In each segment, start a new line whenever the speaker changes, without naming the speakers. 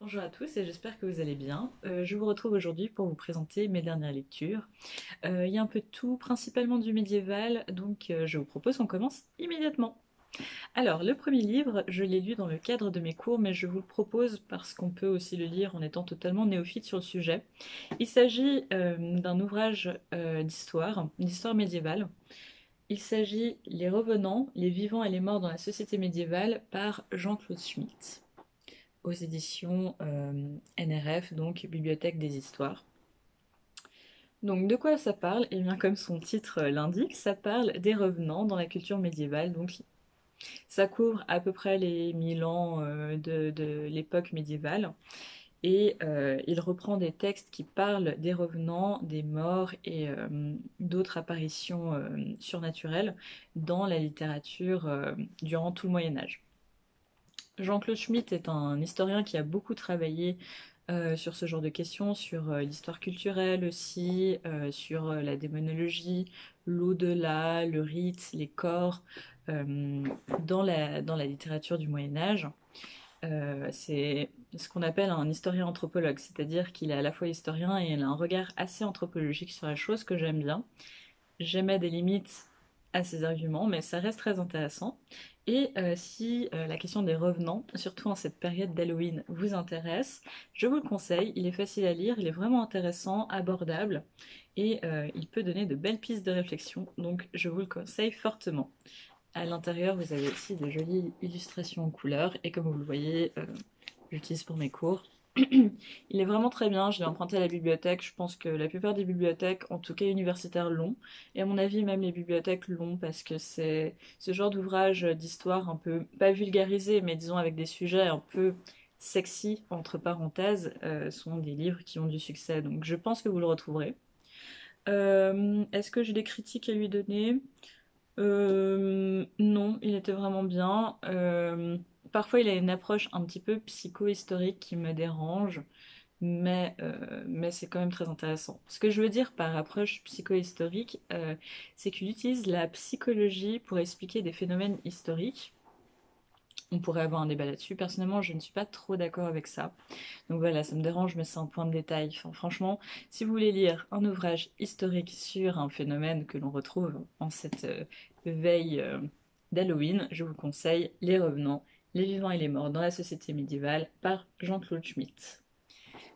Bonjour à tous et j'espère que vous allez bien. Euh, je vous retrouve aujourd'hui pour vous présenter mes dernières lectures. Euh, il y a un peu de tout, principalement du médiéval, donc euh, je vous propose qu'on commence immédiatement. Alors, le premier livre, je l'ai lu dans le cadre de mes cours, mais je vous le propose parce qu'on peut aussi le lire en étant totalement néophyte sur le sujet. Il s'agit d'un ouvrage d'histoire, d'histoire médiévale. Il s'agit Les revenants, les vivants et les morts dans la société médiévale par Jean-Claude Schmitt aux éditions euh, NRF, donc Bibliothèque des Histoires. Donc de quoi ça parle? Eh bien comme son titre l'indique, ça parle des revenants dans la culture médiévale. Donc ça couvre à peu près les 1000 ans euh, de, l'époque médiévale. Et euh, il reprend des textes qui parlent des revenants, des morts et d'autres apparitions surnaturelles dans la littérature durant tout le Moyen Âge. Jean-Claude Schmitt est un historien qui a beaucoup travaillé euh, sur ce genre de questions, sur euh, l'histoire culturelle aussi, euh, sur la démonologie, l'au-delà, le rite, les corps, dans, la, dans la littérature du Moyen Âge. c'est ce qu'on appelle un historien anthropologue, c'est-à-dire qu'il est à la fois historien et il a un regard assez anthropologique sur la chose que j'aime bien. J'aimais des limites à ses arguments, mais ça reste très intéressant. Et euh, si euh, la question des revenants, surtout en cette période d'Halloween, vous intéresse, je vous le conseille. Il est facile à lire, il est vraiment intéressant, abordable et euh, il peut donner de belles pistes de réflexion. Donc je vous le conseille fortement. À l'intérieur, vous avez aussi de jolies illustrations en couleur et comme vous le voyez, j'utilise pour mes cours. il est vraiment très bien, je l'ai emprunté à la bibliothèque. Je pense que la plupart des bibliothèques, en tout cas universitaires, l'ont. Et à mon avis, même les bibliothèques l'ont parce que c'est ce genre d'ouvrage d'histoire un peu, pas vulgarisé, mais disons avec des sujets un peu sexy, entre parenthèses, euh, sont des livres qui ont du succès. Donc je pense que vous le retrouverez. Euh, est-ce que j'ai des critiques à lui donner? Euh, Non, il était vraiment bien. Parfois, il a une approche un petit peu psycho-historique qui me dérange, mais, euh, mais c'est quand même très intéressant. Ce que je veux dire par approche psycho-historique, euh, c'est qu'il utilise la psychologie pour expliquer des phénomènes historiques. On pourrait avoir un débat là-dessus. Personnellement, je ne suis pas trop d'accord avec ça. Donc voilà, ça me dérange, mais c'est un point de détail. franchement, si vous voulez lire un ouvrage historique sur un phénomène que l'on retrouve en cette euh, veille d'Halloween, je vous conseille Les Revenants les vivants et les morts dans la société médiévale par Jean-Claude Schmitt.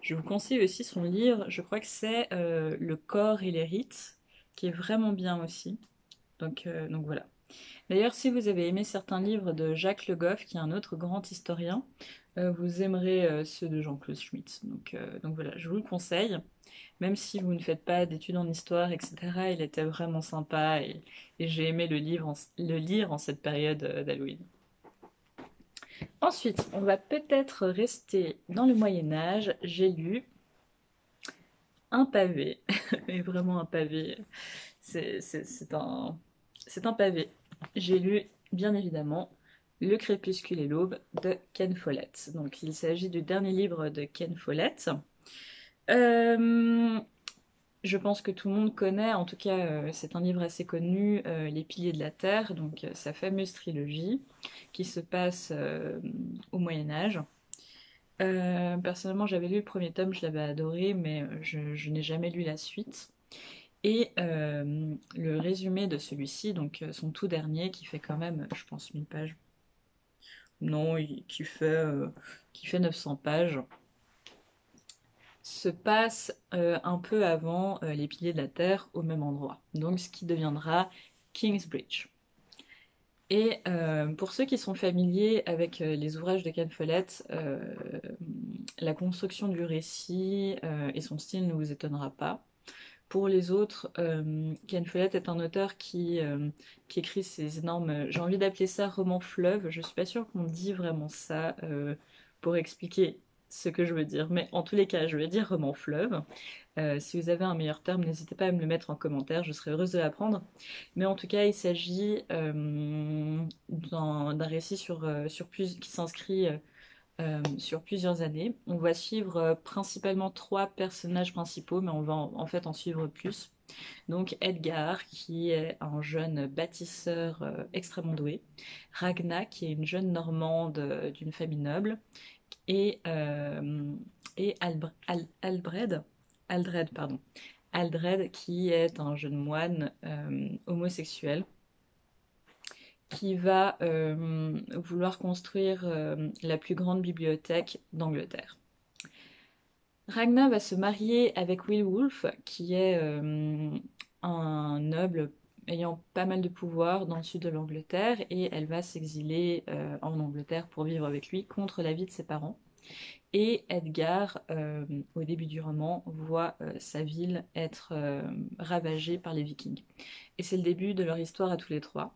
Je vous conseille aussi son livre, je crois que c'est euh, Le corps et les rites, qui est vraiment bien aussi. Donc, euh, donc voilà. D'ailleurs, si vous avez aimé certains livres de Jacques Le Goff, qui est un autre grand historien, euh, vous aimerez ceux de Jean-Claude Schmitt. Donc, donc voilà, je vous le conseille. Même si vous ne faites pas d'études en histoire, etc., il était vraiment sympa et, j'ai aimé le, livre le lire en cette période d'Halloween. Ensuite, on va peut-être rester dans le Moyen Âge. J'ai lu un pavé, mais vraiment un pavé. C'est un, pavé. J'ai lu, bien évidemment, Le crépuscule et l'aube de Ken Follett. Donc, il s'agit du dernier livre de Ken Follett. Euh, je pense que tout le monde connaît, en tout cas euh, c'est un livre assez connu, euh, Les Piliers de la Terre, donc euh, sa fameuse trilogie qui se passe au Moyen Âge. personnellement j'avais lu le premier tome, je l'avais adoré, mais je, n'ai jamais lu la suite. Et le résumé de celui-ci, donc son tout dernier, qui fait quand même, je pense, 1000 pages. Non, qui fait, qui fait 900 pages se passe euh, un peu avant euh, les piliers de la Terre au même endroit, donc ce qui deviendra Kingsbridge. Et euh, pour ceux qui sont familiers avec les ouvrages de Ken Follett, la construction du récit et son style ne vous étonnera pas. Pour les autres, Ken Follett est un auteur qui, qui écrit ces énormes, j'ai envie d'appeler ça roman fleuve, je suis pas sûre qu'on dit vraiment ça pour expliquer ce que je veux dire. Mais en tous les cas, je vais dire roman fleuve. Euh, si vous avez un meilleur terme, n'hésitez pas à me le mettre en commentaire, je serai heureuse de l'apprendre. Mais en tout cas, il s'agit euh, d'un récit euh, qui s'inscrit sur plusieurs années. On va suivre principalement trois personnages principaux, mais on va en, fait en suivre plus. Donc Edgar, qui est un jeune bâtisseur extrêmement doué. Ragna, qui est une jeune normande d'une famille noble et, et Aldred, pardon, Aldred qui est un jeune moine homosexuel qui va vouloir construire la plus grande bibliothèque d'Angleterre. Ragnar va se marier avec Will Wolf, qui est un noble ayant pas mal de pouvoir dans le sud de l'Angleterre et elle va s'exiler euh, en Angleterre pour vivre avec lui contre l'avis de ses parents. Et Edgar, euh, au début du roman, voit euh, sa ville être ravagée par les vikings. Et c'est le début de leur histoire à tous les trois.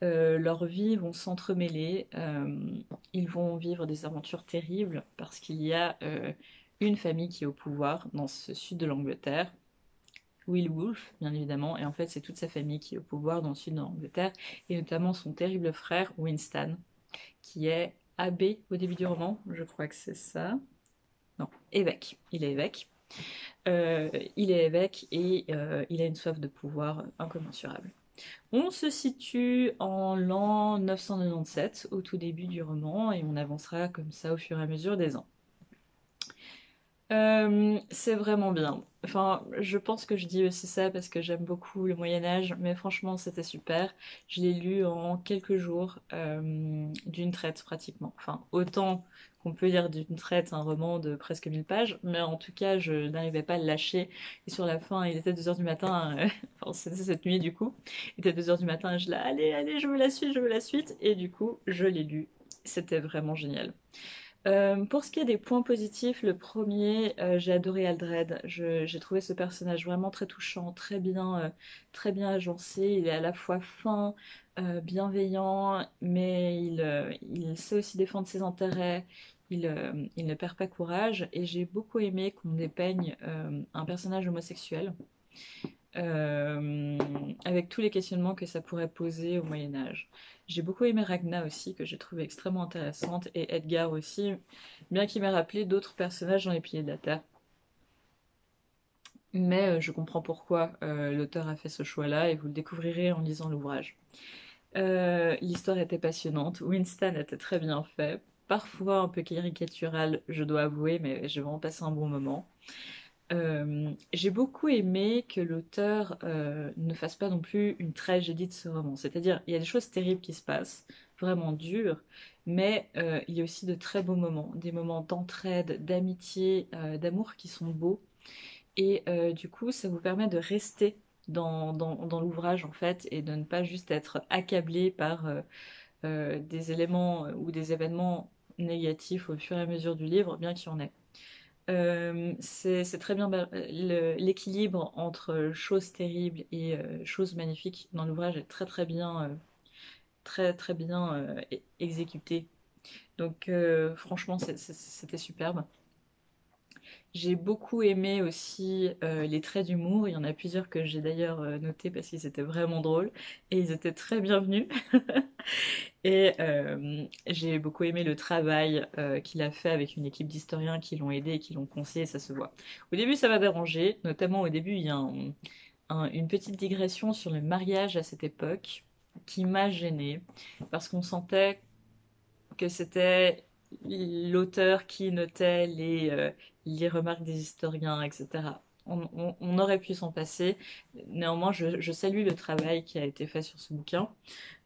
leurs vies vont s'entremêler, ils vont vivre des aventures terribles parce qu'il y a une famille qui est au pouvoir dans ce sud de l'Angleterre, Will Wolf, bien évidemment, et en fait c'est toute sa famille qui est au pouvoir dans le sud de l'Angleterre, et notamment son terrible frère Winston, qui est abbé au début du roman, je crois que c'est ça. Non, évêque, il est évêque. Euh, il est évêque et euh, il a une soif de pouvoir incommensurable. On se situe en l'an 997, au tout début du roman, et on avancera comme ça au fur et à mesure des ans. Euh, c'est vraiment bien. Enfin, je pense que je dis aussi ça parce que j'aime beaucoup le Moyen Âge, mais franchement, c'était super. Je l'ai lu en quelques jours, euh, d'une traite pratiquement. Enfin, autant qu'on peut lire d'une traite un roman de presque 1000 pages, mais en tout cas, je n'arrivais pas à le lâcher. Et sur la fin, il était 2h du matin, euh, enfin, c'était cette nuit du coup, il était 2h du matin et je l'ai, allez, allez, je veux la suite, je veux la suite. Et du coup, je l'ai lu. C'était vraiment génial. Euh, pour ce qui est des points positifs, le premier, euh, j'ai adoré Aldred. J'ai trouvé ce personnage vraiment très touchant, très bien, euh, très bien agencé. Il est à la fois fin, bienveillant, mais il, sait aussi défendre ses intérêts. Il, ne perd pas courage. Et j'ai beaucoup aimé qu'on dépeigne un personnage homosexuel. avec tous les questionnements que ça pourrait poser au Moyen Âge. J'ai beaucoup aimé Ragna aussi, que j'ai trouvé extrêmement intéressante, et Edgar aussi, bien qu'il m'ait rappelé d'autres personnages dans les Piliers de la Terre. Mais euh, je comprends pourquoi euh, l'auteur a fait ce choix-là, et vous le découvrirez en lisant l'ouvrage. Euh, l'histoire était passionnante, Winston était très bien fait, parfois un peu caricatural, je dois avouer, mais j'ai vraiment passé un bon moment. Euh, j'ai beaucoup aimé que l'auteur euh, ne fasse pas non plus une tragédie de ce roman. C'est-à-dire, il y a des choses terribles qui se passent, vraiment dures, mais euh, il y a aussi de très beaux moments, des moments d'entraide, d'amitié, d'amour qui sont beaux. Et du coup, ça vous permet de rester dans, dans l'ouvrage, en fait, et de ne pas juste être accablé par des éléments ou des événements négatifs au fur et à mesure du livre, bien qu'il y en ait. Euh, c'est très bien l'équilibre entre choses terribles et euh, choses magnifiques dans l'ouvrage est très très bien euh, très très bien exécuté. Donc franchement c'était superbe. J'ai beaucoup aimé aussi euh, les traits d'humour. Il y en a plusieurs que j'ai d'ailleurs euh, notés parce qu'ils étaient vraiment drôles et ils étaient très bienvenus. et euh, j'ai beaucoup aimé le travail qu'il a fait avec une équipe d'historiens qui l'ont aidé et qui l'ont conseillé, ça se voit. Au début, ça m'a dérangé, notamment au début, il y a une petite digression sur le mariage à cette époque qui m'a gênée parce qu'on sentait que c'était l'auteur qui notait les, les remarques des historiens, etc. On, aurait pu s'en passer. Néanmoins, je, salue le travail qui a été fait sur ce bouquin.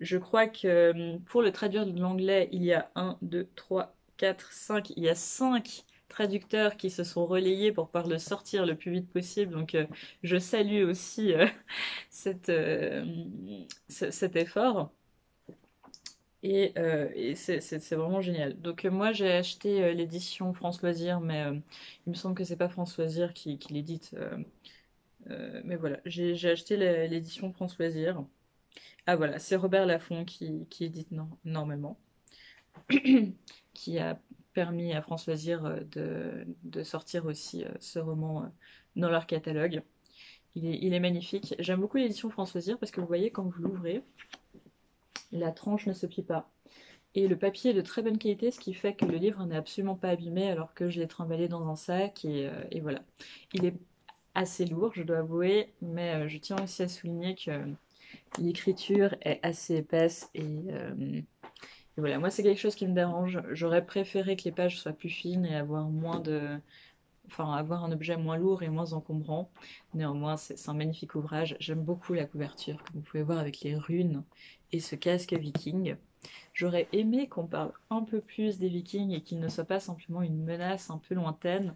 Je crois que hum, pour le traduire de l'anglais, il y a 1, 2, 3, 4, 5, il y a 5 traducteurs qui se sont relayés pour pouvoir le sortir le plus vite possible. Donc euh, je salue aussi euh, euh, cet effort. Et, euh, c'est vraiment génial. Donc euh, moi j'ai acheté euh, l'édition France Loisir, mais il me semble que c'est pas France Loisir qui, l'édite. mais voilà, j'ai acheté l'édition France Loisir. Ah voilà, c'est Robert Laffont qui, édite normalement, qui a permis à France Loisir de, de sortir aussi ce roman dans leur catalogue. Il est, il est magnifique. J'aime beaucoup l'édition France Loisir parce que vous voyez quand vous l'ouvrez, la tranche ne se plie pas. Et le papier est de très bonne qualité, ce qui fait que le livre n'est absolument pas abîmé alors que je l'ai trimballé dans un sac et, euh, voilà. Il est assez lourd, je dois avouer, mais euh, je tiens aussi à souligner que l'écriture est assez épaisse et, euh, voilà, moi c'est quelque chose qui me dérange. J'aurais préféré que les pages soient plus fines et avoir moins de... Enfin, avoir un objet moins lourd et moins encombrant. Néanmoins, c'est un magnifique ouvrage. J'aime beaucoup la couverture, que vous pouvez voir avec les runes et ce casque viking. J'aurais aimé qu'on parle un peu plus des vikings et qu'ils ne soient pas simplement une menace un peu lointaine.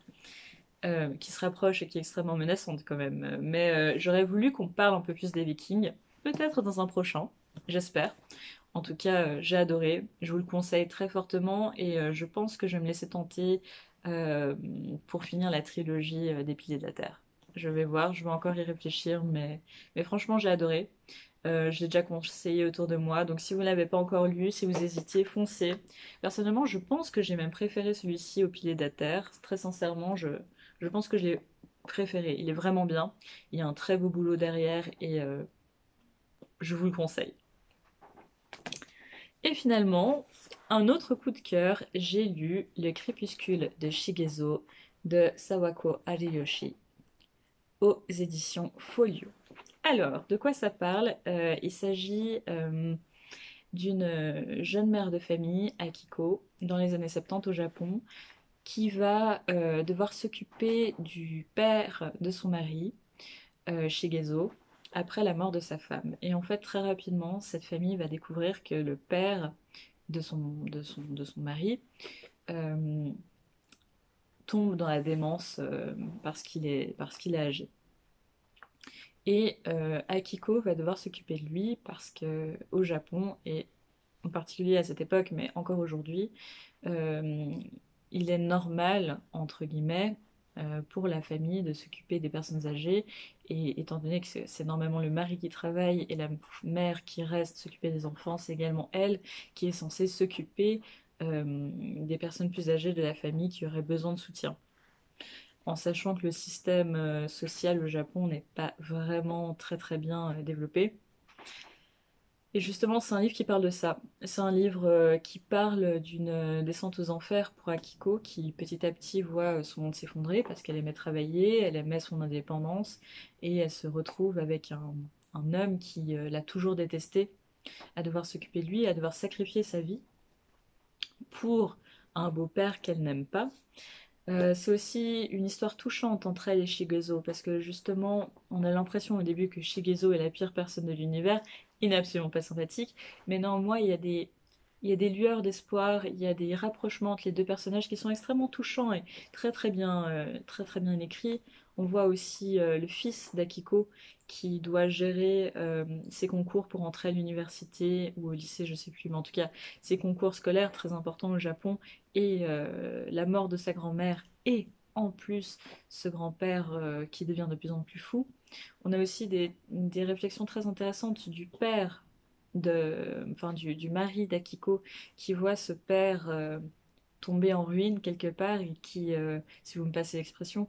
Euh, qui se rapproche et qui est extrêmement menaçante quand même. Mais euh, j'aurais voulu qu'on parle un peu plus des vikings, peut-être dans un prochain, j'espère. En tout cas, euh, j'ai adoré, je vous le conseille très fortement et je pense que je vais me laisser tenter pour finir la trilogie des Piliers de la Terre. Je vais voir, je vais encore y réfléchir, mais, franchement j'ai adoré. je l'ai déjà conseillé autour de moi, donc si vous ne l'avez pas encore lu, si vous hésitez, foncez. Personnellement, je pense que j'ai même préféré celui-ci au Piliers de la Terre. Très sincèrement, je, pense que je l'ai préféré. Il est vraiment bien. Il y a un très beau boulot derrière et euh, je vous le conseille. Et finalement, un autre coup de cœur, j'ai lu Le crépuscule de Shigezo de Sawako Ariyoshi aux éditions Folio. Alors, de quoi ça parle? Euh, Il s'agit euh, d'une jeune mère de famille, Akiko, dans les années 70 au Japon, qui va euh, devoir s'occuper du père de son mari, Shigezo, après la mort de sa femme. Et en fait, très rapidement, cette famille va découvrir que le père de son, mari euh, tombe dans la démence parce qu'il est, parce qu'il est âgé. Et Akiko va devoir s'occuper de lui parce que au Japon, et en particulier à cette époque, mais encore aujourd'hui, il est normal, entre guillemets, euh, pour la famille de s'occuper des personnes âgées. Et étant donné que c'est normalement le mari qui travaille et la mère qui reste s'occuper des enfants, c'est également elle qui est censée s'occuper euh, des personnes plus âgées de la famille qui auraient besoin de soutien. En sachant que le système euh, social au Japon n'est pas vraiment très très bien développé. Et justement, c'est un livre qui parle de ça. C'est un livre euh, qui parle d'une euh, descente aux enfers pour Akiko, qui petit à petit voit euh, son monde s'effondrer parce qu'elle aimait travailler, elle aimait son indépendance, et elle se retrouve avec un, homme qui l'a toujours détestée, à devoir s'occuper de lui, à devoir sacrifier sa vie pour un beau-père qu'elle n'aime pas. C'est aussi une histoire touchante entre elle et Shigezo, parce que justement, on a l'impression au début que Shigezo est la pire personne de l'univers, il n'est absolument pas sympathique, mais néanmoins il y a des, il y a des lueurs d'espoir, il y a des rapprochements entre les deux personnages qui sont extrêmement touchants et très très bien, euh, très très bien écrits. On voit aussi euh, le fils d'Akiko qui doit gérer euh, ses concours pour entrer à l'université ou au lycée, je sais plus, mais en tout cas ses concours scolaires très importants au Japon et la mort de sa grand-mère et en plus ce grand-père qui devient de plus en plus fou. On a aussi des, réflexions très intéressantes du père, de, enfin du, mari d'Akiko, qui voit ce père euh, tomber en ruine quelque part et qui, euh, si vous me passez l'expression,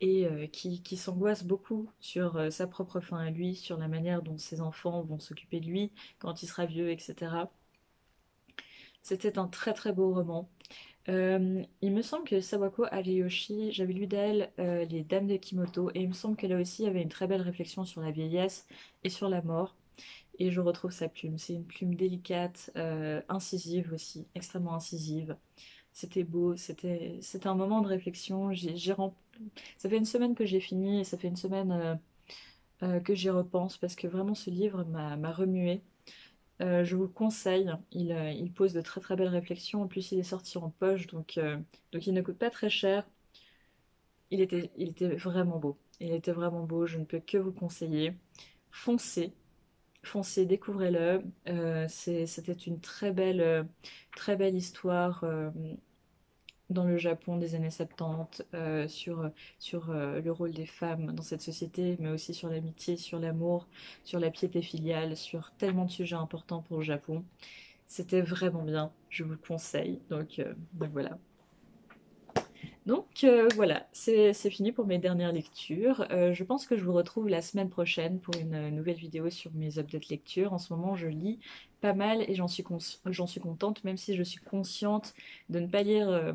et euh, qui, s'angoisse beaucoup sur sa propre fin à lui, sur la manière dont ses enfants vont s'occuper de lui quand il sera vieux, etc. C'était un très très beau roman. Euh, il me semble que Sawako Ariyoshi, j'avais lu d'elle euh, Les Dames de Kimoto, et il me semble qu'elle aussi avait une très belle réflexion sur la vieillesse et sur la mort. Et je retrouve sa plume. C'est une plume délicate, euh, incisive aussi, extrêmement incisive. C'était beau, c'était un moment de réflexion. J'ai Ça fait une semaine que j'ai fini et ça fait une semaine que j'y repense parce que vraiment ce livre m'a remué. Euh, je vous le conseille, euh, il, pose de très très belles réflexions. En plus, il est sorti en poche, donc, euh, donc il ne coûte pas très cher. Il était, il était vraiment beau. Il était vraiment beau, je ne peux que vous conseiller. Foncez, foncez, découvrez-le. C'était une très belle, très belle histoire dans le Japon des années 70, euh, sur, sur euh, le rôle des femmes dans cette société, mais aussi sur l'amitié, sur l'amour, sur la piété filiale, sur tellement de sujets importants pour le Japon. C'était vraiment bien, je vous le conseille. Donc, euh, voilà. Donc voilà, c'est fini pour mes dernières lectures. je pense que je vous retrouve la semaine prochaine pour une nouvelle vidéo sur mes updates lectures. En ce moment, je lis pas mal et j'en suis, suis, contente, même si je suis consciente de ne pas lire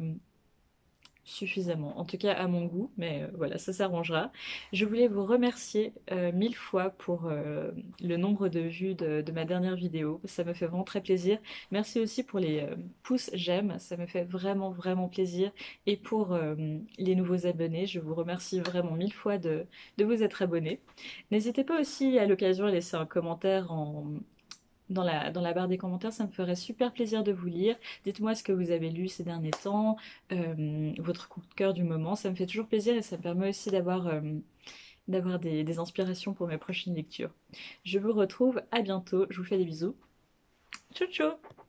suffisamment, en tout cas à mon goût, mais euh, voilà, ça s'arrangera. Je voulais vous remercier euh, mille fois pour euh, le nombre de vues de, ma dernière vidéo, ça me fait vraiment très plaisir. Merci aussi pour les pouces j'aime, ça me fait vraiment vraiment plaisir. Et pour les nouveaux abonnés, je vous remercie vraiment mille fois de, de vous être abonnés. N'hésitez pas aussi à l'occasion à laisser un commentaire en dans la, dans la barre des commentaires, ça me ferait super plaisir de vous lire. Dites-moi ce que vous avez lu ces derniers temps, euh, votre coup de cœur du moment, ça me fait toujours plaisir et ça me permet aussi d'avoir euh, d'avoir des, des inspirations pour mes prochaines lectures. Je vous retrouve à bientôt, je vous fais des bisous. Ciao ciao